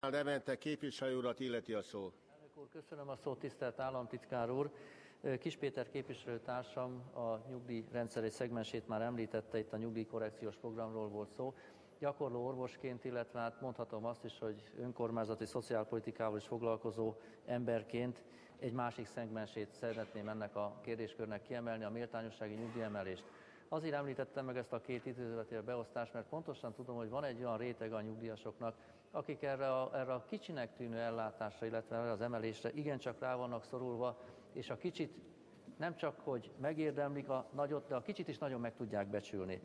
Levente képviselő urat illeti a szó. Elnök úr, köszönöm a szót, tisztelt államtitkár úr. Kis Péter képviselőtársam a nyugdíjrendszer egy szegmensét már említette, itt a nyugdíjkorrekciós programról volt szó. Gyakorló orvosként, illetve hát mondhatom azt is, hogy önkormányzati szociálpolitikával is foglalkozó emberként egy másik szegmensét szeretném ennek a kérdéskörnek kiemelni, a méltányossági nyugdíjemelést. Azért említettem meg ezt a két időzövetér beosztást, mert pontosan tudom, hogy van egy olyan réteg a nyugdíjasoknak, akik erre a, erre a kicsinek tűnő ellátásra, illetve erre az emelésre igencsak rá vannak szorulva, és a kicsit nem csak, hogy megérdemlik a nagyot, de a kicsit is nagyon meg tudják becsülni.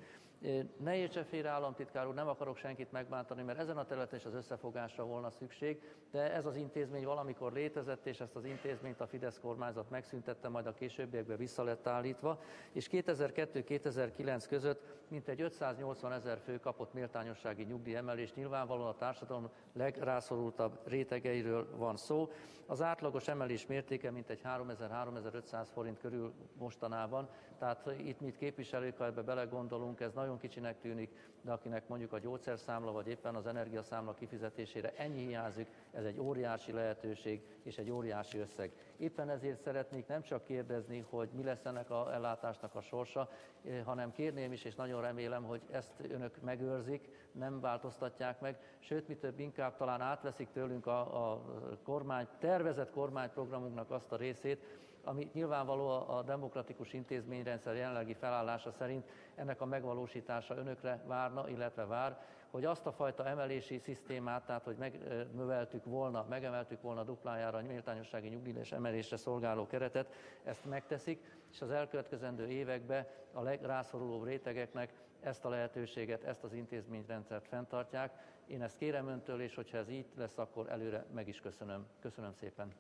Ne értse félre államtitkár úr, nem akarok senkit megbántani, mert ezen a területen is az összefogásra volna szükség, de ez az intézmény valamikor létezett, és ezt az intézményt a Fidesz kormányzat megszüntette, majd a későbbiekben vissza lett állítva, és 2002-2009 között mintegy 580 ezer fő kapott méltányossági nyugdíjemelést, nyilvánvalóan a társadalom legrászorultabb rétegeiről van szó. Az átlagos emelés mértéke mintegy 3000-3500 forint körül mostanában, tehát itt mit képviselők, ha ebbe belegondolunk, ez nagyon kicsinek tűnik, de akinek mondjuk a gyógyszerszámla vagy éppen az energiaszámla kifizetésére ennyi hiányzik, ez egy óriási lehetőség és egy óriási összeg. Éppen ezért szeretnék nem csak kérdezni, hogy mi lesz ennek a ellátásnak a sorsa, eh, hanem kérném is, és nagyon remélem, hogy ezt önök megőrzik, nem változtatják meg, sőt, mi több inkább talán átveszik tőlünk a, a kormány, tervezett kormányprogramunknak azt a részét, ami nyilvánvaló a demokratikus intézményrendszer jelenlegi felállása szerint ennek a megvalósítása önökre várna, illetve vár, hogy azt a fajta emelési szisztémát, tehát hogy megnöveltük volna, megemeltük volna duplájára a méltányossági nyugdíjas emelésre szolgáló keretet, ezt megteszik, és az elkövetkezendő években a legrászorulóbb rétegeknek ezt a lehetőséget, ezt az intézményrendszert fenntartják. Én ezt kérem öntől, és hogyha ez így lesz, akkor előre meg is köszönöm. Köszönöm szépen.